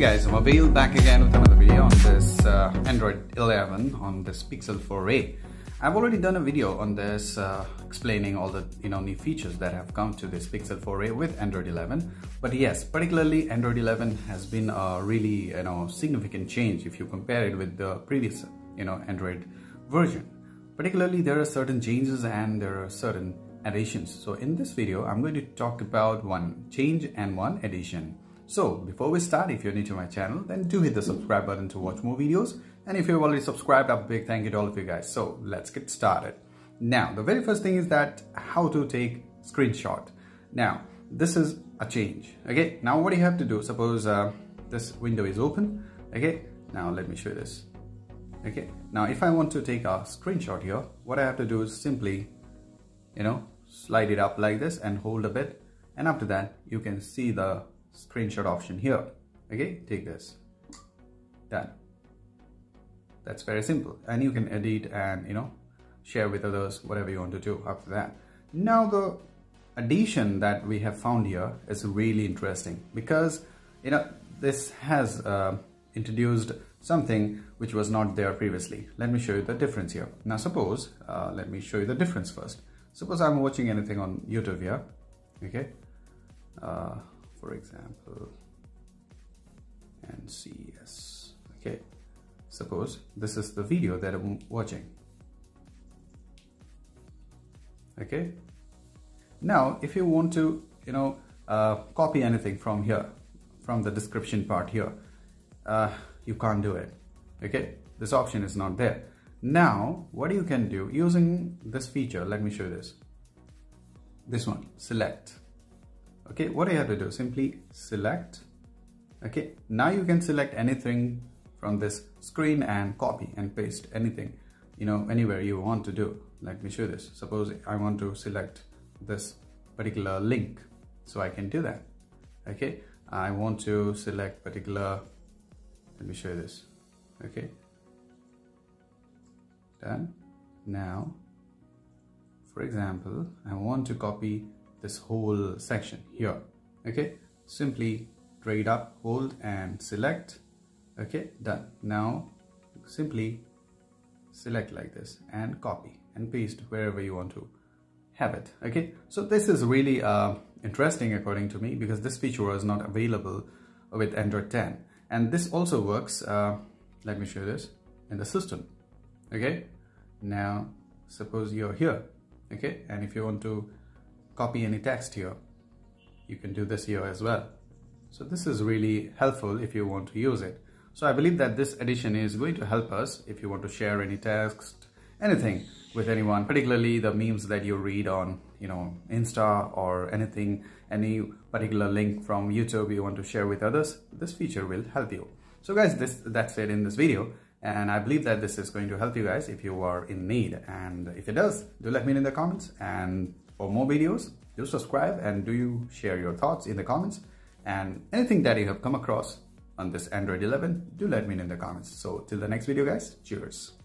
guys, I'm Habil back again with another video on this uh, Android 11 on this Pixel 4a. I've already done a video on this uh, explaining all the you know new features that have come to this Pixel 4a with Android 11. But yes, particularly Android 11 has been a really you know significant change if you compare it with the previous you know Android version. Particularly there are certain changes and there are certain additions. So in this video, I'm going to talk about one change and one addition. So before we start, if you're new to my channel, then do hit the subscribe button to watch more videos. And if you've already subscribed, a big thank you to all of you guys. So let's get started. Now, the very first thing is that how to take screenshot. Now, this is a change. Okay, now what you have to do, suppose uh, this window is open. Okay, now let me show you this. Okay, now if I want to take a screenshot here, what I have to do is simply, you know, slide it up like this and hold a bit. And after that, you can see the screenshot option here. Okay take this. Done. That's very simple. And you can edit and you know share with others whatever you want to do after that. Now the addition that we have found here is really interesting because you know this has uh, introduced something which was not there previously. Let me show you the difference here. Now suppose uh, let me show you the difference first. Suppose i'm watching anything on youtube here. Okay. Uh, for example and NCS okay suppose this is the video that I'm watching. Okay now if you want to you know uh, copy anything from here from the description part here uh, you can't do it. Okay this option is not there. Now what you can do using this feature let me show you this. This one select okay what you have to do? Simply select. Okay now you can select anything from this screen and copy and paste anything you know anywhere you want to do. Let me show this. Suppose I want to select this particular link so I can do that. Okay I want to select particular let me show you this. Okay. Done. Now for example I want to copy this whole section here okay? Simply drag it up hold and select okay? Done. Now simply select like this and copy and paste wherever you want to have it okay? So this is really uh, interesting according to me because this feature was not available with Android 10 and this also works uh, let me show this in the system okay? Now suppose you're here okay? And if you want to copy any text here. You can do this here as well. So this is really helpful if you want to use it. So I believe that this addition is going to help us if you want to share any text, anything with anyone, particularly the memes that you read on, you know, Insta or anything, any particular link from YouTube you want to share with others, this feature will help you. So guys, this that's it in this video. And I believe that this is going to help you guys if you are in need. And if it does, do let me know in the comments. And for more videos, do subscribe and do you share your thoughts in the comments and anything that you have come across on this Android 11, do let me know in the comments. So till the next video guys, cheers.